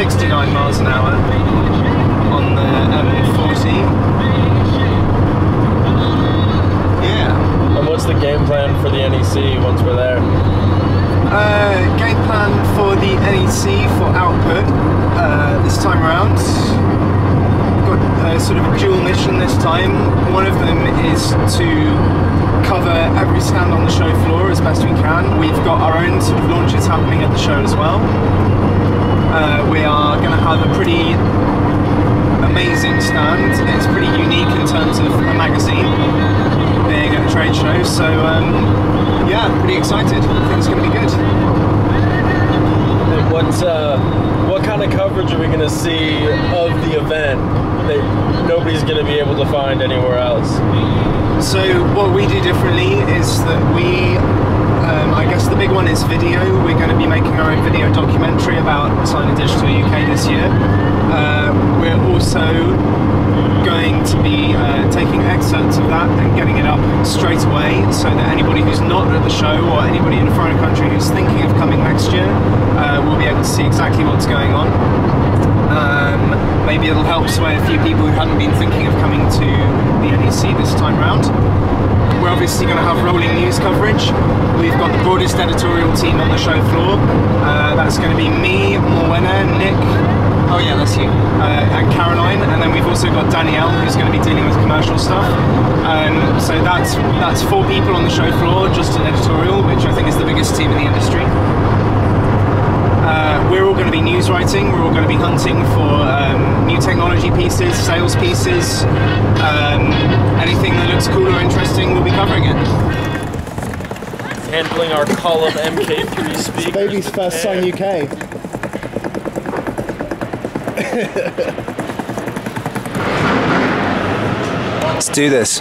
69 miles an hour on the M40. Yeah. And what's the game plan for the NEC once we're there? Uh, game plan for the NEC for output uh, this time around. Got a sort of a dual mission this time. One of them is to cover every stand on the show floor as best we can. We've got our own sort of launches happening at the show as well. Uh, we are going to have a pretty amazing stand. It's pretty unique in terms of a magazine being at a trade show. So um, yeah, pretty excited. I think it's going to be good. What uh, what kind of coverage are we going to see of the event that nobody's going to be able to find anywhere else? So what we do differently is that we, um, I guess the big one is video. We're going to be making our own video documentary about Sign and Digital UK this year. Uh, we're also going to be uh, taking excerpts of that and getting it up straight away so that anybody who's not at the show or anybody in a foreign country who's thinking of coming next year uh, will be able to see exactly what's going on. Um, maybe it'll help sway a few people who hadn't been thinking of coming to the NEC this time round. We're obviously going to have rolling news coverage. We've got the broadest editorial team on the show floor. Uh, that's going to be me, Morwenna, Nick, oh yeah, that's you, uh, and Caroline, and then we've also got Danielle, who's going to be dealing with commercial stuff. Um, so that's that's four people on the show floor, just an editorial, which I think is the biggest team in the industry. Uh, we're all going to be news writing. We're all going to be hunting for um, new technology pieces, sales pieces, um, anything that looks cool or interesting. We'll be covering it. Handling our call of MK3 speakers. Baby's first sign UK. Let's do this.